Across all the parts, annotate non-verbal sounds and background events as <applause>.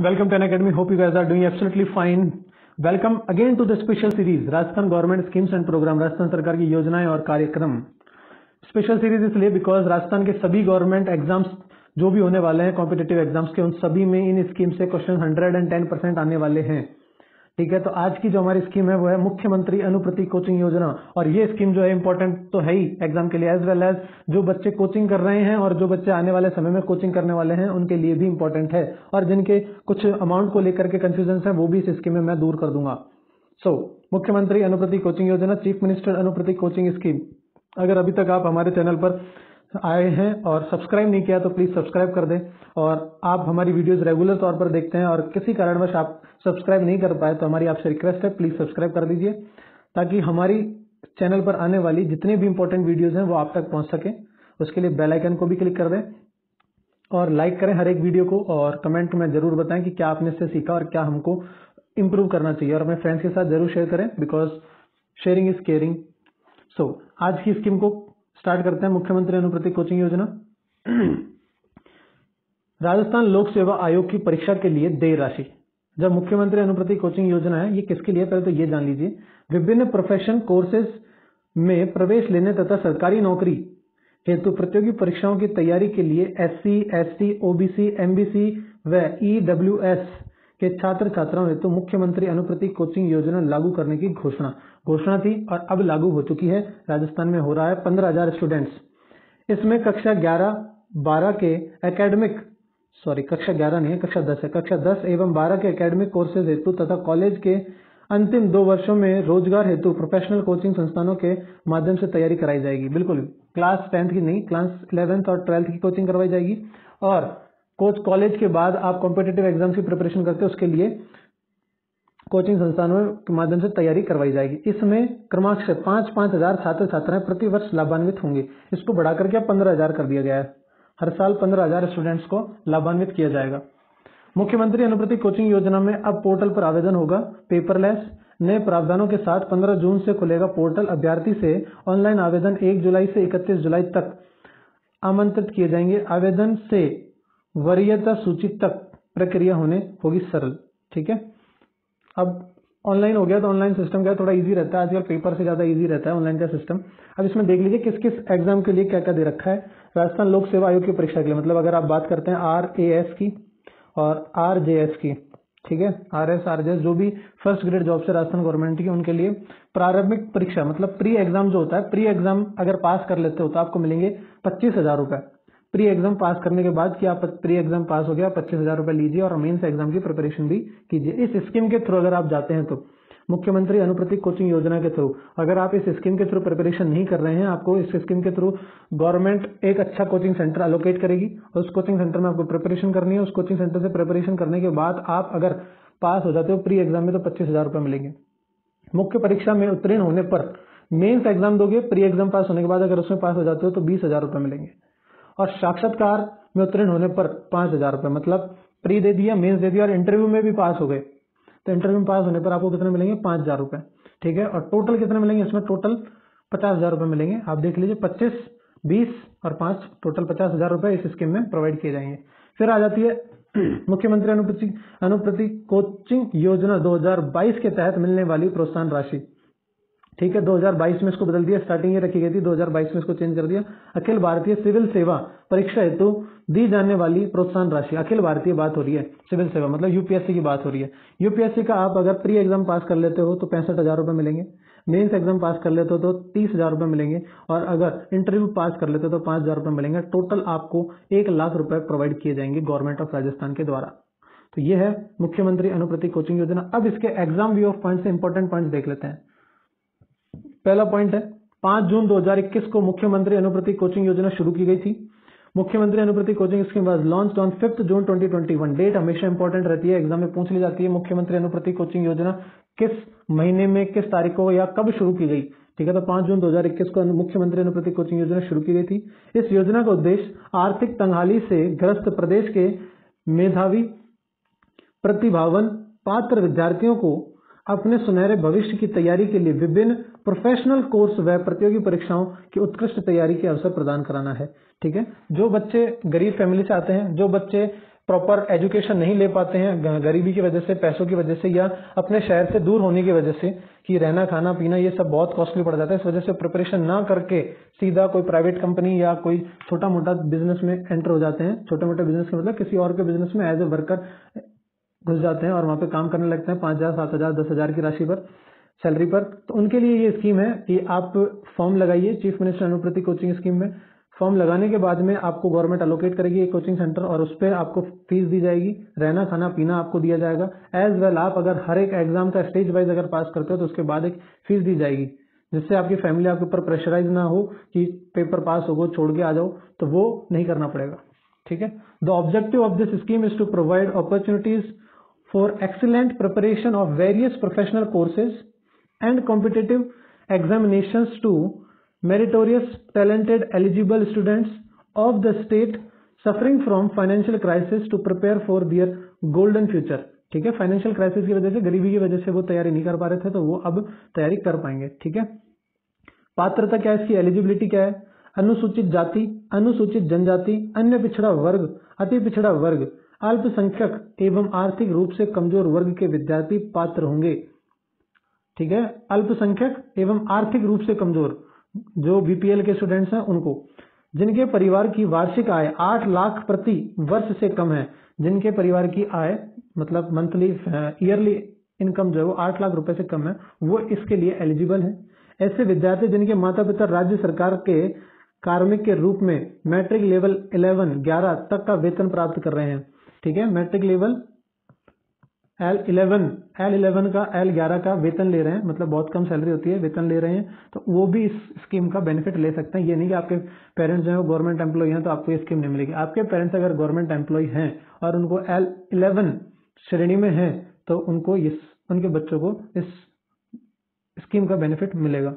Welcome to an academy. Hope you are doing absolutely fine. Welcome again to the special series Rajasthan government schemes and program Rajasthan सरकार की योजनाएँ और कार्यक्रम special series इसलिए because Rajasthan के सभी government exams जो भी होने वाले हैं कॉम्पिटेटिव एग्ज़ाम्स के उन सभी में इन स्कीम से question hundred and ten percent आने वाले हैं ठीक है? तो आज की जो हमारी स्कीम है वो है मुख्यमंत्री अनुप्रति कोचिंग योजना। और ये स्कीम जो है इंपॉर्टेंट तो है ही एग्ज़ाम के लिए एज वेल एज जो बच्चे कोचिंग कर रहे हैं और जो बच्चे आने वाले समय में कोचिंग करने वाले हैं उनके लिए भी इंपॉर्टेंट है। और जिनके कुछ अमाउंट को लेकर के कंफ्यूजन है वो भी इस स्कीम में मैं दूर कर दूँगा। सो so, मुख्यमंत्री अनुप्रति कोचिंग योजना chief minister Anuprati coaching scheme अगर अभी तक आप हमारे चैनल पर आए हैं और सब्सक्राइब नहीं किया तो प्लीज़ सब्सक्राइब कर दें और आप हमारी वीडियोस रेगुलर तौर पर देखते हैं और किसी कारणवश आप सब्सक्राइब नहीं कर पाए तो हमारी आपसे रिक्वेस्ट है प्लीज़ सब्सक्राइब कर दीजिए ताकि हमारी चैनल पर आने वाली जितनी भी इंपॉर्टेंट वीडियोज़ हैं वो आप तक पहुँच सके। उसके लिए बेलाइकन को भी क्लिक कर दें और लाइक करें हर एक वीडियो को और कमेंट में ज़रूर बताएँ कि क्या आपने इससे सीखा और क्या हमको इम्प्रूव करना चाहिए और अपने फ्रेंड्स के साथ ज़रूर शेयर करें because sharing is caring so आज की स्कीम को स्टार्ट करते हैं मुख्यमंत्री अनुप्रति कोचिंग योजना। राजस्थान लोक सेवा आयोग की परीक्षा के लिए देय राशि। जब मुख्यमंत्री अनुप्रति कोचिंग योजना है, ये किसके लिए पहले तो ये जान लीजिए। विभिन्न प्रोफेशन कोर्सेज में प्रवेश लेने तथा सरकारी नौकरी हेतु प्रतियोगी परीक्षाओं की तैयारी के लिए S C S T OBC MBC व ईडब्ल्यूएस के छात्र छात्राओं हेतु मुख्यमंत्री अनुप्रति कोचिंग योजना लागू करने की घोषणा घोषणा थी और अब लागू हो चुकी है। राजस्थान में हो रहा है पंद्रह हज़ार स्टूडेंट्स इसमें कक्षा ग्यारह, बारह के एकेडमिक सॉरी कक्षा ग्यारह नहीं, कक्षा दस है। कक्षा दस एवं बारह के एकेडमिक कोर्सेज हेतु तथा कॉलेज के अंतिम दो वर्षों में रोज़गार हेतु प्रोफेशनल कोचिंग संस्थानों के माध्यम से तैयारी कराई जाएगी। बिल्कुल क्लास टेंथ की नहीं क्लास इलेवेंथ और ट्वेल्थ की कोचिंग करवाई जाएगी। और कोच कॉलेज के बाद आप कॉम्पिटेटिव एग्ज़ाम की प्रिपरेशन करते उसके लिए कोचिंग संस्थानों के माध्यम से तैयारी करवाई जाएगी। इसमें क्रमांक से पाँच पाँच हज़ार छात्र छात्राएँ प्रति वर्ष लाभान्वित होंगे। इसको बढ़ाकर क्या पंद्रह हज़ार कर दिया गया है। हर साल पंद्रह हज़ार स्टूडेंट्स को लाभान्वित किया जाएगा। मुख्यमंत्री अनुप्रति कोचिंग योजना में अब पोर्टल पर आवेदन होगा। पेपरलेस नए प्रावधानों के साथ 15 जून से खुलेगा पोर्टल। अभ्यर्थी से ऑनलाइन आवेदन 1 जुलाई से 31 जुलाई तक आमंत्रित किए जाएँगे। आवेदन से वरीयता सूची तक प्रक्रिया होने होगी सरल, ठीक है? अब ऑनलाइन हो गया तो ऑनलाइन सिस्टम क्या थोड़ा इजी रहता है। आजकल पेपर से ज़्यादा इजी रहता है ऑनलाइन का सिस्टम अब इसमें देख लीजिए किस किस एग्ज़ाम के लिए क्या क्या दे रखा है। राजस्थान लोक सेवा आयोग की परीक्षा के लिए मतलब अगर आप बात करते हैं आर ए एस की और आर जे एस की, ठीक है? R S R J S जो भी फ़र्स्ट ग्रेड जॉब से राजस्थान गवर्नमेंट की, उनके लिए प्रारंभिक परीक्षा मतलब प्री एग्ज़ाम जो होता है प्री एग्ज़ाम अगर पास कर लेते हो तो आपको मिलेंगे पच्चीस हज़ार रुपए। प्री एग्ज़ाम पास करने के बाद कि आप प्री एग्ज़ाम पास हो गया, पच्चीस हज़ार रुपए लीजिए और मेन्स एग्ज़ाम की प्रिपरेशन भी कीजिए। इस स्कीम के थ्रू अगर आप जाते हैं तो मुख्यमंत्री अनुप्रति कोचिंग योजना के थ्रू, अगर आप इस स्कीम के थ्रू प्रिपरेशन नहीं कर रहे हैं, आपको इस स्कीम के थ्रू गवर्नमेंट एक अच्छा कोचिंग सेंटर अलोकेट करेगी और उस कोचिंग सेंटर में आपको प्रिपरेशन करनी है। उस कोचिंग सेंटर से प्रिपरेशन करने के बाद आप अगर पास हो जाते हो प्री एग्ज़ाम में तो पच्चीस हज़ार रुपए मिलेंगे। मुख्य परीक्षा में उत्तीर्ण होने पर मेन्स एग्ज़ाम दोगे, प्री एग्ज़ाम पास होने के बाद अगर उसमें पास हो जाते हो तो बीस हज़ार रुपए मिलेंगे। और साक्षात्कार में उत्तीर्ण होने पर पाँच हज़ार रुपए मतलब प्री दे दिया मेंस दे दिया और इंटरव्यू में भी पास हो गए। तो इंटरव्यू में पास होने पर आपको कितने मिलेंगे? पाँच हज़ार रुपए, ठीक है? और टोटल कितने मिलेंगे? इसमें टोटल पचास हज़ार रुपए मिलेंगे। आप देख लीजिए, पच्चीस, बीस और पाँच टोटल पचास हज़ार रुपए इस स्कीम में प्रोवाइड किए जाएँगे। फिर आ जाती है <clears throat> मुख्यमंत्री अनुप्रति अनुप्रति कोचिंग योजना 2022 के तहत मिलने वाली प्रोत्साहन राशि। ठीक है 2022 में इसको बदल दिया स्टार्टिंग ये रखी गई थी 2022 में इसको चेंज कर दिया। अखिल भारतीय सिविल सेवा परीक्षा हेतु दी जाने वाली प्रोत्साहन राशि। अखिल भारतीय बात हो रही है, सिविल सेवा मतलब यूपीएससी की बात हो रही है। यूपीएससी का आप अगर प्री एग्ज़ाम पास कर लेते हो तो पैंसठ हज़ार रुपए मिलेंगे। मेन्स एग्ज़ाम पास कर लेते हो तो तीस हज़ार रुपए मिलेंगे। और अगर इंटरव्यू पास कर लेते हो तो पाँच हज़ार रुपए मिलेंगे। टोटल आपको एक लाख रुपए प्रोवाइड किए जाएँगे गवर्नमेंट ऑफ़ राजस्थान के द्वारा। तो ये है मुख्यमंत्री अनुप्रति कोचिंग योजना। अब इसके एग्ज़ाम व्यू ऑफ़ पॉइंट से इंपॉर्टेंट पॉइंट देख लेते हैं। पहला पॉइंट है। पाँच जून 2021 को मुख्यमंत्री अनुप्रति कोचिंग योजना शुरू की गई थी। मुख्यमंत्री Anuprati coaching scheme was launch on fifth June 2021 date हमेशा इंपॉर्टेंट रहती है। एग्ज़ाम में पूछ ली जाती है, मुख्यमंत्री अनुप्रति कोचिंग योजना किस महीने में, किस तारीख को या कब शुरू की गई? ठीक है तो पाँच जून 2021 को मुख्यमंत्री अनुप्रति कोचिंग योजना शुरू की गई थी। इस योजना का उद्देश्य आर्थिक तंगहाली से ग्रस्त प्रदेश के मेधावी, प्रतिभावन पात्र विद्यार्थियों को अपने सुनहरे भविष्य की तैयारी के लिए विभिन्न प्रोफेशनल कोर्स व प्रतियोगी परीक्षाओं की उत्कृष्ट तैयारी के अवसर प्रदान कराना है, ठीक है? जो बच्चे गरीब फैमिली से आते हैं, जो बच्चे प्रॉपर एजुकेशन नहीं ले पाते हैं गरीबी की वजह से, पैसों की वजह से, या अपने शहर से दूर होने की वजह से, कि रहना, खाना, पीना, ये सब बहुत कॉस्टली पड़ जाता है, इस वजह से प्रिपरेशन ना करके सीधा कोई प्राइवेट कंपनी या कोई छोटा मोटा बिज़नेस में एंटर हो जाते हैं। छोटे मोटे बिज़नेस के मतलब किसी और के बिज़नेस में एज ए वर्कर घुस जाते हैं और वहाँ पे काम करने लगते हैं, पाँच हज़ार, सात हज़ार, दस हज़ार की राशि पर। सैलरी पर। तो उनके लिए ये स्कीम है कि आप फॉर्म लगाइए, chief minister Anuprati coaching scheme में। फॉर्म लगाने के बाद में आपको गवर्नमेंट अलोकेट करेगी एक कोचिंग सेंटर और उस पर आपको फ़ीस दी जाएगी। रहना, खाना, पीना आपको दिया जाएगा। एज वेल आप अगर हर एक एग्ज़ाम का स्टेज वाइज अगर पास करते हो तो उसके बाद एक फ़ीस दी जाएगी, जिससे आपकी फैमिली आपके ऊपर प्रेशराइज ना हो कि पेपर पास हो गो छोड़ के आ जाओ तो वो नहीं करना पड़ेगा। ठीक है? The objective of this scheme is to provide opportunities for excellent preparation of various professional courses and competitive examinations to meritorious, talented, eligible students of the state suffering from financial crisis to prepare for their golden future. ठीक है? Financial crisis की वजह से गरीबी की वजह से वो तैयारी नहीं कर पा रहे थे तो वो अब तैयारी कर पाएँगे। ठीक है? पात्रता क्या है? इसकी एलिजिबिलिटी क्या है? अनुसूचित जाति अनुसूचित जनजाति अन्य पिछड़ा वर्ग अति पिछड़ा वर्ग अल्पसंख्यक एवं आर्थिक रूप से कमज़ोर वर्ग के विद्यार्थी पात्र होंगे। ठीक है? अल्पसंख्यक एवं आर्थिक रूप से कमज़ोर, जो बीपीएल के स्टूडेंट्स हैं उनको। जिनके परिवार की वार्षिक आय आठ लाख प्रति वर्ष से कम है। जिनके परिवार की आय मतलब मंथली ईयरली इनकम जो है वो आठ लाख रुपए से कम है, वो इसके लिए एलिजिबल है। ऐसे विद्यार्थी जिनके माता पिता राज्य सरकार के कार्मिक के रूप में मैट्रिक लेवल 11 11 तक का वेतन प्राप्त कर रहे हैं। ठीक है? Matric level L eleven L eleven का एल ग्यारह का वेतन ले रहे हैं मतलब बहुत कम सैलरी होती है, वेतन ले रहे हैं तो वो भी इस स्कीम का बेनिफिट ले सकते हैं। ये नहीं कि आपके पेरेंट्स जो है वो गवर्नमेंट एम्प्लॉय हैं तो आपको ये स्कीम नहीं मिलेगी। आपके पेरेंट्स अगर गवर्नमेंट एम्प्लॉय हैं और उनको एल इलेवन श्रेणी में है तो उनको इस, उनके बच्चों को इस स्कीम का बेनिफिट मिलेगा।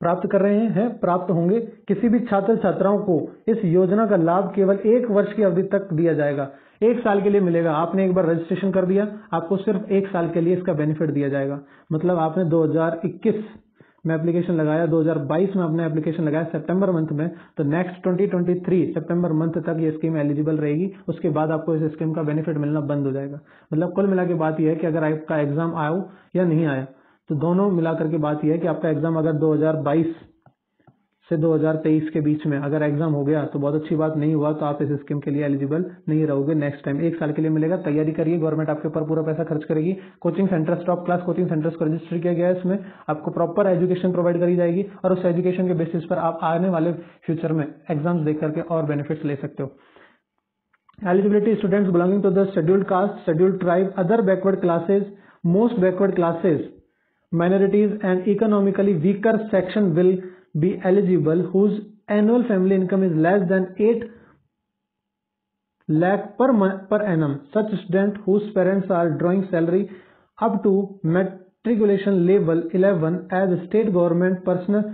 प्राप्त कर रहे हैं, प्राप्त होंगे। किसी भी छात्र छात्राओं को इस योजना का लाभ केवल एक वर्ष की अवधि तक दिया जाएगा। एक साल के लिए मिलेगा। आपने एक बार रजिस्ट्रेशन कर दिया। आपको सिर्फ़ एक साल के लिए इसका बेनिफिट दिया जाएगा। मतलब आपने 2021 में एप्लीकेशन लगाया 2022 में आपने एप्लीकेशन लगाया सितंबर मंथ में तो नेक्स्ट 2023 सितंबर मंथ तक ये स्कीम एलिजिबल रहेगी। उसके बाद आपको इस स्कीम का बेनिफिट मिलना बंद हो जाएगा। मतलब कुल मिला के बात यह है कि अगर आपका एग्ज़ाम आयो या नहीं आया तो दोनों मिलाकर के बात यह है कि आपका एग्ज़ाम अगर 2022 से 2023 के बीच में अगर एग्ज़ाम हो गया तो बहुत अच्छी बात नहीं हुआ तो आप इस स्कीम के लिए एलिजिबल नहीं रहोगे नेक्स्ट टाइम एक साल के लिए मिलेगा, तैयारी करिए गवर्नमेंट आपके ऊपर पूरा पैसा खर्च करेगी। Coaching centre top class coaching centres को रजिस्टर किया गया है इसमें। आपको प्रॉपर एजुकेशन प्रोवाइड करी जाएगी और उस एजुकेशन के बेसिस पर आप आने वाले फ्यूचर में एग्ज़ाम्स देख करके और बेनिफिट्स ले सकते हो। Eligibility students belonging to the scheduled caste scheduled tribe other backward classes most backward classes minorities and economically weaker section will be eligible whose annual family income is less than 8 lakh per per annum such student whose parents are drawing salary up to matriculation level 11 as state government personnel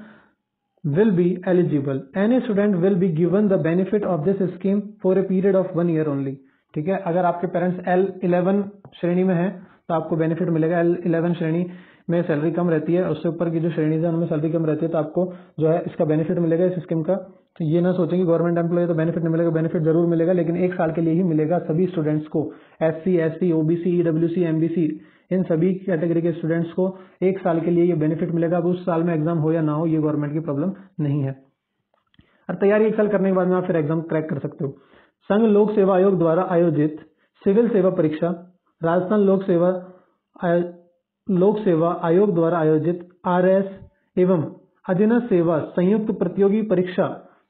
will be eligible any student will be given the benefit of this scheme for a period of one year only ठीक है अगर आपके parents L eleven श्रेणी में हैं तो आपको benefit मिलेगा एल इलेवन श्रेणी में सैलरी कम रहती है, उससे ऊपर की जो श्रेणी है, उनमें सैलरी कम रहती है तो आपको जो है इसका बेनिफिट मिलेगा इस स्कीम का। तो ये ना सोचें कि गवर्नमेंट एम्प्लॉय तो बेनिफिट नहीं मिलेगा बेनिफिट ज़रूर मिलेगा, लेकिन एक साल के लिए ही मिलेगा सभी स्टूडेंट्स को। S C S C OBC EW C MBC इन सभी कैटेगरी के स्टूडेंट्स को एक साल के लिए ये बेनिफिट मिलेगा। अब उस साल में एग्ज़ाम हो या ना हो, ये गवर्नमेंट की प्रॉब्लम नहीं है। और तैयारी एक साल करने के बाद में आप फिर एग्ज़ाम क्रैक कर सकते हो। संघ लोक सेवा आयोग द्वारा आयोजित सिविल सेवा परीक्षा, राजस्थान लोक सेवा लोक सेवा आयोग द्वारा आयोजित आर एस एवं अधीनस्थ सेवा संयुक्त प्रतियोगी परीक्षा,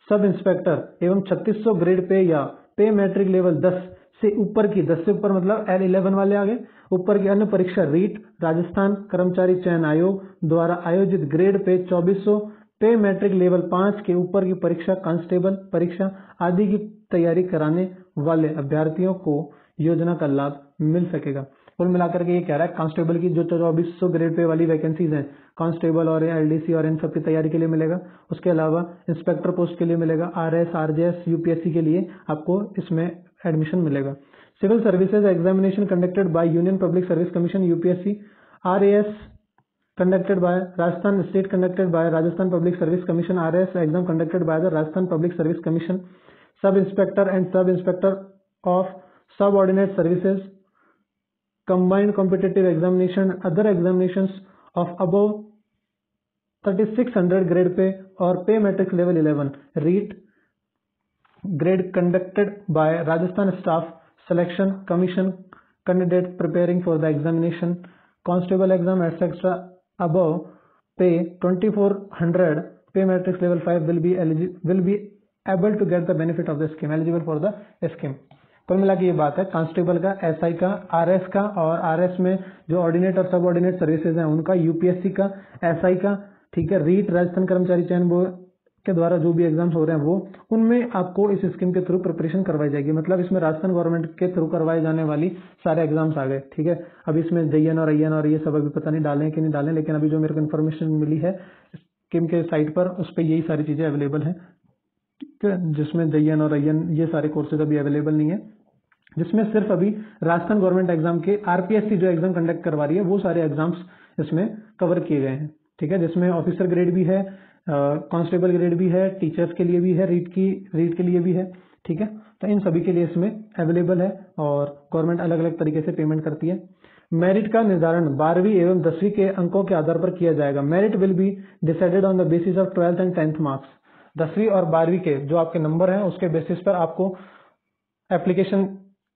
सब इंस्पेक्टर एवं 3600 ग्रेड पे या पे मैट्रिक लेवल 10 से ऊपर की 10 से ऊपर मतलब एल इलेवन वाले आगे, ऊपर की अन्य परीक्षा रीट, राजस्थान कर्मचारी चयन आयोग द्वारा आयोजित ग्रेड पे 2400 पे मैट्रिक लेवल 5 के ऊपर की परीक्षा, कांस्टेबल परीक्षा आदि की तैयारी कराने वाले अभ्यर्थियों को योजना का लाभ मिल सकेगा। कुल मिलाकर के ये कह रहा है, कांस्टेबल की जो चौबीस सौ ग्रेड पे वाली वैकेंसीज हैं, कांस्टेबल और एल डी सी और इन सब की तैयारी के लिए मिलेगा। उसके अलावा इंस्पेक्टर पोस्ट के लिए मिलेगा R S R J S UPSC के लिए आपको इसमें एडमिशन मिलेगा। Civil services examination conducted by Union Public Service Commission UPSC R S conducted by Rajasthan state conducted by Rajasthan Public Service Commission RS exam conducted by the Rajasthan Public Service Commission sub inspector and sub inspector of subordinate services combined competitive examination, other examinations of above 3600 grade pay or pay matrix level 11 REIT grade conducted by Rajasthan Staff Selection Commission candidate preparing for the examination, constable exam, etc. above pay 2400 pay matrix level 5 will be eligible will be able to get the benefit of the scheme eligible for the scheme कुल मिला के ये बात है, constable का SI का RS का और आरएस में जो ऑर्डिनेट और सब ऑर्डिनेट सर्विसेज़ हैं, उनका यूपीएससी का एसआई का, ठीक है रीट राजस्थान कर्मचारी चयन बोर्ड के द्वारा जो भी एग्ज़ाम्स हो रहे हैं वो, उनमें आपको इस स्कीम के थ्रू प्रिपरेशन करवाई जाएगी। मतलब इसमें राजस्थान गवर्नमेंट के थ्रू करवाए जाने वाली सारे एग्ज़ाम्स आ गए, ठीक है। अब इसमें जयन और अयन और ये सब अभी पता नहीं डालें कि नहीं डालें, लेकिन अभी जो मेरे को इन्फॉर्मेशन मिली है स्कीम के साइट पर, उस पर यही सारी चीज़ें अवेलेबल हैं जिसमें जयन और अयन ये सारे कोर्सेज अभी अवेलेबल नहीं है। जिसमें सिर्फ़ अभी राजस्थान गवर्नमेंट एग्ज़ाम के आरपीएससी जो एग्ज़ाम कंडक्ट करवा रही है, वो सारे एग्ज़ाम्स इसमें कवर किए गए हैं। ठीक है, जिसमें ऑफिसर ग्रेड भी है कांस्टेबल ग्रेड भी है टीचर्स के लिए भी है रीट की रीट के लिए भी है। ठीक है तो इन सभी के लिए इसमें अवेलेबल है और गवर्नमेंट अलग अलग तरीके से पेमेंट करती है। मेरिट का निर्धारण बारहवीं एवं दसवीं के अंकों के आधार पर किया जाएगा। Merit will be decided on the basis of twelfth and tenth marks दसवीं और बारहवीं के जो आपके नंबर हैं, उसके बेसिस पर आपको एप्लीकेशन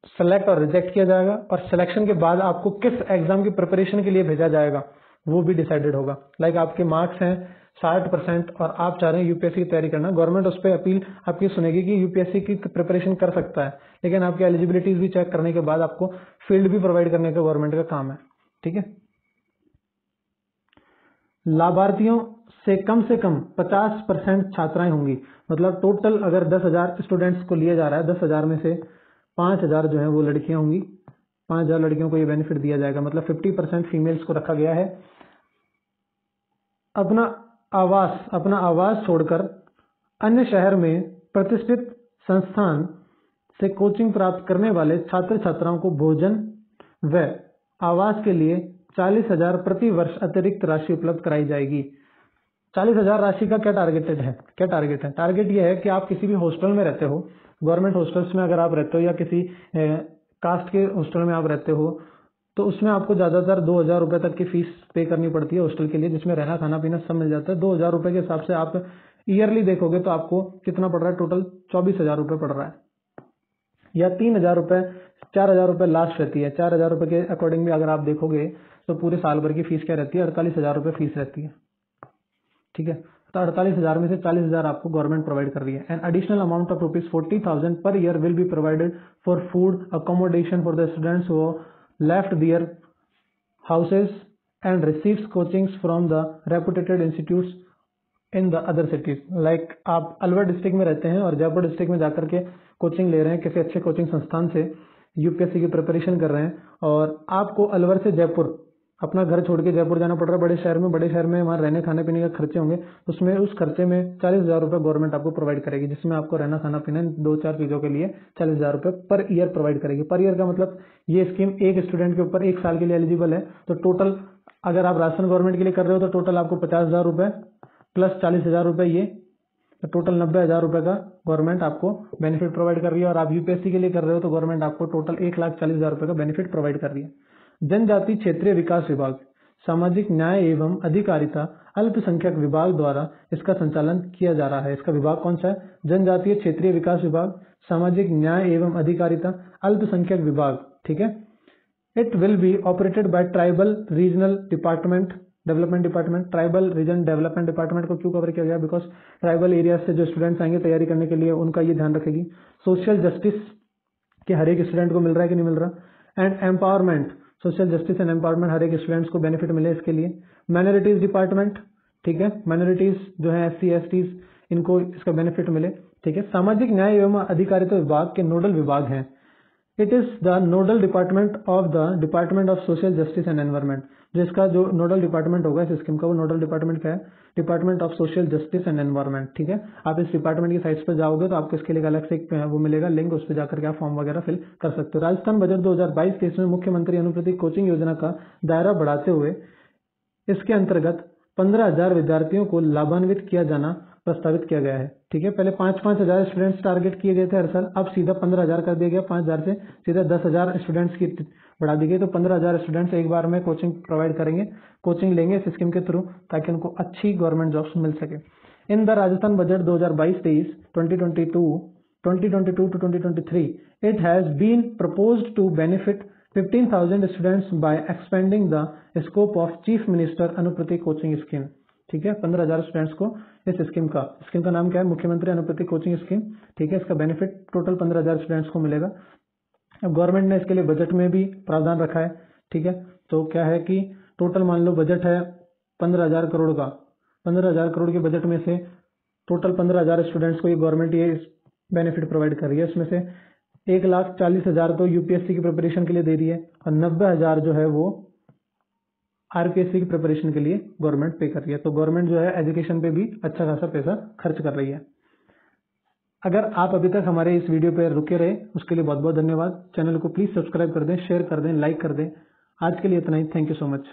सेलेक्ट और रिजेक्ट किया जाएगा और सिलेक्शन के बाद आपको किस एग्ज़ाम की प्रिपरेशन के लिए भेजा जाएगा वो भी डिसाइडेड होगा। लाइक like आपके मार्क्स हैं साठ परसेंट और आप चाह रहे हैं यूपीएससी की तैयारी करना गवर्नमेंट उस पर अपील आपकी सुनेगी कि यूपीएससी की प्रिपरेशन कर सकता है। लेकिन आपकी एलिजिबिलिटीज भी चेक करने के बाद आपको फ़ील्ड भी प्रोवाइड करने का गवर्नमेंट का काम है। ठीक है? लाभार्थियों से कम से कम 50 परसेंट छात्राएँ होंगी। मतलब टोटल अगर 10,000 स्टूडेंट्स को लिया जा रहा है 10,000 में से 5,000 जो है वो लड़कियाँ होंगी। 5,000 लड़कियों को ये बेनिफिट दिया जाएगा। मतलब 50 परसेंट फीमेल्स को रखा गया है। अपना आवास अपना आवास छोड़कर अन्य शहर में प्रतिष्ठित संस्थान से कोचिंग प्राप्त करने वाले छात्र छात्राओं को भोजन व आवास के लिए चालीस हज़ार प्रति वर्ष अतिरिक्त राशि उपलब्ध कराई जाएगी। चालीस हज़ार राशि का क्या टारगेटेड है? क्या टारगेट है? टारगेट ये है कि आप किसी भी हॉस्टल में रहते हो गवर्नमेंट हॉस्टल्स में अगर आप रहते हो या किसी कास्ट के हॉस्टल में आप रहते हो तो उसमें आपको ज़्यादातर दो हज़ार रुपये तक की फ़ीस पे करनी पड़ती है हॉस्टल के लिए, जिसमें रहना, खाना, पीना सब मिल जाता है। दो हज़ार रुपये के हिसाब से आप ईयरली देखोगे तो आपको कितना पड़ रहा है? टोटल चौबीस हज़ार रुपये पड़ रहा है। या तीन हज़ार रुपये चार हज़ार रुपये लास्ट रहती है। चार हज़ार रुपये के अकॉर्डिंग भी अगर आप देखोगे तो पूरे साल भर की फ़ीस क्या रहती है? अड़तालीस हज़ार रुपये फ़ीस रहती है। ठीक है? अड़तालीस हज़ार में से चालीस हज़ार आपको गवर्नमेंट प्रोवाइड कर रही है। And additional amount of rupees forty thousand per year will be provided for food accommodation for the students who left their houses and receives coachings from the reputed institutes in the other cities like आप Alwar district में रहते हैं और Jaipur district में जाकर के coaching ले रहे हैं, किसी अच्छे कोचिंग संस्थान से यूपीएससी की प्रिपरेशन कर रहे हैं और आपको अलवर से जयपुर अपना घर छोड़ के जयपुर जाना पड़ रहा है। बड़े शहर में, बड़े शहर में वहाँ रहने खाने पीने के खर्चे होंगे। उसमें, उस खर्चे में चालीस हज़ार रुपये गवर्नमेंट आपको प्रोवाइड करेगी, जिसमें आपको रहना खाना पीना दो चार चीज़ों के लिए चालीस हज़ार रुपये पर ईयर प्रोवाइड करेगी। पर ईयर का मतलब ये स्कीम एक स्टूडेंट के ऊपर एक साल के लिए एलिजिबल है। तो टोटल अगर आप राजस्थान गवर्नमेंट के लिए कर रहे हो तो टोटल आपको पचास हज़ार रुपये प्लस चालीस हज़ार रुपये ये तो टोटल नब्बे हज़ार रुपये का गवर्नमेंट आपको बेनिफिट प्रोवाइड कर रही है। और आप यूपीएससी के लिए कर रहे हो तो गवर्नमेंट आपको टोटल एक लाख चालीस हज़ार रुपये का बेनिफिट प्रोवाइड कर रही है। जनजाति क्षेत्रीय विकास विभाग, सामाजिक न्याय एवं अधिकारिता, अल्पसंख्यक विभाग द्वारा इसका संचालन किया जा रहा है। इसका विभाग कौन सा है? जनजातीय क्षेत्रीय विकास विभाग, सामाजिक न्याय एवं अधिकारिता, अल्पसंख्यक विभाग। ठीक है? It will be operated by tribal regional department development department tribal region development department को क्यों कवर किया गया? बिकॉज़ ट्राइबल एरिया से जो स्टूडेंट्स आएँगे तैयारी करने के लिए उनका ये ध्यान रखेगी। सोशल जस्टिस के हर एक स्टूडेंट को मिल रहा है कि नहीं मिल रहा? And empowerment social justice and empowerment हर एक स्टूडेंट्स को बेनिफिट मिले इसके लिए। माइनॉरिटीज डिपार्टमेंट ठीक है? माइनॉरिटीज जो है एस सी इनको इसका बेनिफिट मिले, ठीक है? सामाजिक न्याय एवं अधिकारिता विभाग के नोडल विभाग हैं। It is the nodal department of the department of social justice and environment जिसका जो नोडल डिपार्टमेंट होगा, इस स्कीम का वो नोडल डिपार्टमेंट क्या है। Department of social justice and environment ठीक है? आप इस डिपार्टमेंट की साइट पर जाओगे तो आपको इसके लिए अलग से एक वो मिलेगा, लिंक, उस पर जाकर आप फॉर्म वगैरह फिल कर सकते हो। राजस्थान बजट 2022 के इसमें मुख्यमंत्री अनुप्रति कोचिंग योजना का दायरा बढ़ाते हुए इसके अंतर्गत पंद्रह हज़ार विद्यार्थियों को लाभान्वित किया जाना प्रस्तावित किया गया है। ठीक है पहले पाँच पाँच हज़ार स्टूडेंट्स टारगेट किए गए थे हर साल अब सीधा पंद्रह हज़ार कर दिया गया पाँच हज़ार से सीधा दस हज़ार स्टूडेंट्स की बढ़ा दी गई। तो पंद्रह हज़ार स्टूडेंट्स एक बार में कोचिंग प्रोवाइड करेंगे कोचिंग लेंगे इस स्कीम के थ्रू ताकि उनको अच्छी गवर्नमेंट जॉब्स मिल सके। इन द राजस्थान बजट दो हज़ार बाईस तेईस twenty twenty two 2022 to 2023, it has been proposed to benefit 15,000 students by expanding the scope of Chief Minister Anuprati Coaching Scheme. ठीक है, पंद्रह हज़ार स्टूडेंट्स को इस स्कीम का। स्कीम का नाम क्या है? मुख्यमंत्री अनुप्रति कोचिंग स्कीम ठीक है, इसका बेनिफिट टोटल पंद्रह हज़ार स्टूडेंट्स को मिलेगा। अब गवर्नमेंट ने इसके लिए बजट में भी प्रावधान रखा है। ठीक है तो क्या है कि टोटल मान लो बजट है पंद्रह हज़ार करोड़ का। पंद्रह हज़ार करोड़ के बजट में से टोटल पंद्रह हज़ार स्टूडेंट्स को ये गवर्नमेंट ये बेनिफिट प्रोवाइड कर रही है। इसमें से एक लाख चालीस हज़ार तो यूपीएससी की प्रिपरेशन के लिए दे रही है और नब्बे हज़ार जो है वो आरपीएससी की प्रिपरेशन के लिए गवर्नमेंट पे कर रही है। तो गवर्नमेंट जो है एजुकेशन पे भी अच्छा खासा पैसा खर्च कर रही है। अगर आप अभी तक हमारे इस वीडियो पर रुके रहे, उसके लिए बहुत बहुत धन्यवाद। चैनल को प्लीज़ सब्सक्राइब कर दें शेयर कर दें लाइक कर दें। आज के लिए इतना ही। Thank you so much